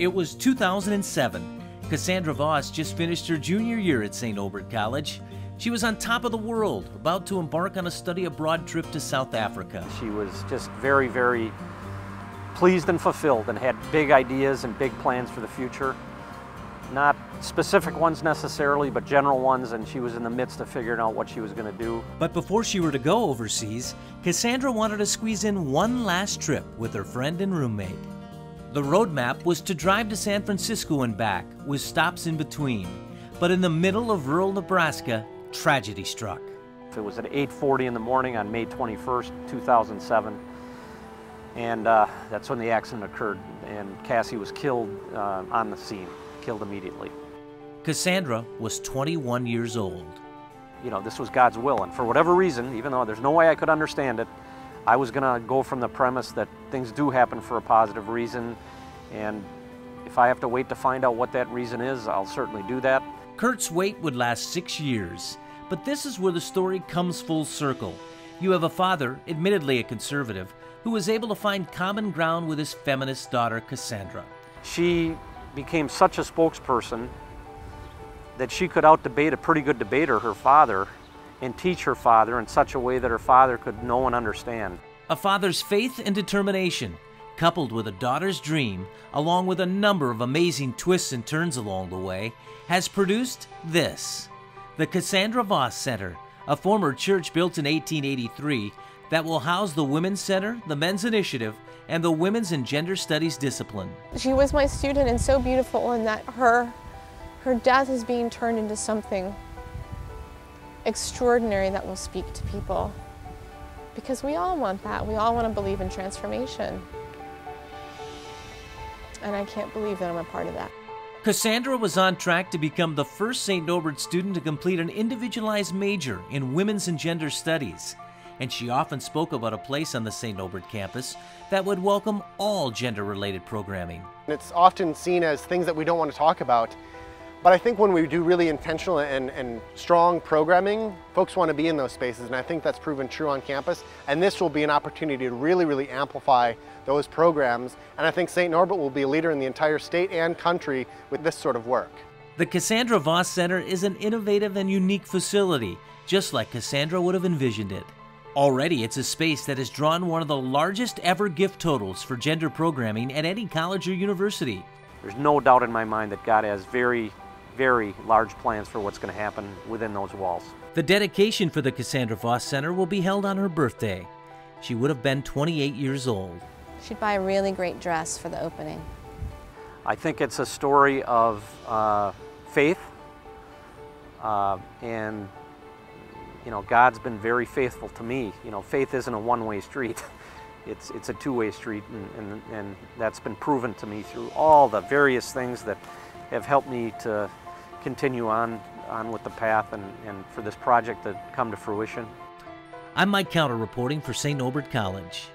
It was 2007. Cassandra Voss just finished her junior year at St. Norbert College. She was on top of the world, about to embark on a study abroad trip to South Africa. She was just very, very pleased and fulfilled and had big ideas and big plans for the future. Not specific ones necessarily, but general ones, and she was in the midst of figuring out what she was going to do. But before she were to go overseas, Cassandra wanted to squeeze in one last trip with her friend and roommate. The roadmap was to drive to San Francisco and back, with stops in between. But in the middle of rural Nebraska, tragedy struck. It was at 8.40 in the morning on May 21st, 2007. And uh, that's when the accident occurred. And Cassie was killed uh, on the scene, killed immediately. Cassandra was 21 years old. You know, this was God's will. And for whatever reason, even though there's no way I could understand it, I was going to go from the premise that things do happen for a positive reason, and if I have to wait to find out what that reason is, I'll certainly do that. Kurt's wait would last six years, but this is where the story comes full circle. You have a father, admittedly a conservative, who was able to find common ground with his feminist daughter, Cassandra. She became such a spokesperson that she could out debate a pretty good debater, her father, and teach her father in such a way that her father could know and understand. A father's faith and determination, coupled with a daughter's dream, along with a number of amazing twists and turns along the way, has produced this the Cassandra Voss Center, a former church built in 1883 that will house the Women's Center, the Men's Initiative, and the Women's and Gender Studies discipline. She was my student and so beautiful in that her her death is being turned into something extraordinary that will speak to people. Because we all want that. We all want to believe in transformation. And I can't believe that I'm a part of that. Cassandra was on track to become the first St. Norbert student to complete an individualized major in women's and gender studies. And she often spoke about a place on the St. Norbert campus that would welcome all gender related programming. It's often seen as things that we don't want to talk about but I think when we do really intentional and, and strong programming, folks want to be in those spaces, and I think that's proven true on campus. And this will be an opportunity to really, really amplify those programs. And I think St. Norbert will be a leader in the entire state and country with this sort of work. The Cassandra Voss Center is an innovative and unique facility, just like Cassandra would have envisioned it. Already, it's a space that has drawn one of the largest ever gift totals for gender programming at any college or university. There's no doubt in my mind that God has very very large plans for what's going to happen within those walls. The dedication for the Cassandra Voss Center will be held on her birthday. She would have been 28 years old. She'd buy a really great dress for the opening. I think it's a story of uh, faith, uh, and you know God's been very faithful to me. You know, faith isn't a one-way street; it's it's a two-way street, and, and and that's been proven to me through all the various things that have helped me to continue on, on with the path and, and for this project to come to fruition. I'm Mike Counter reporting for St. Norbert College.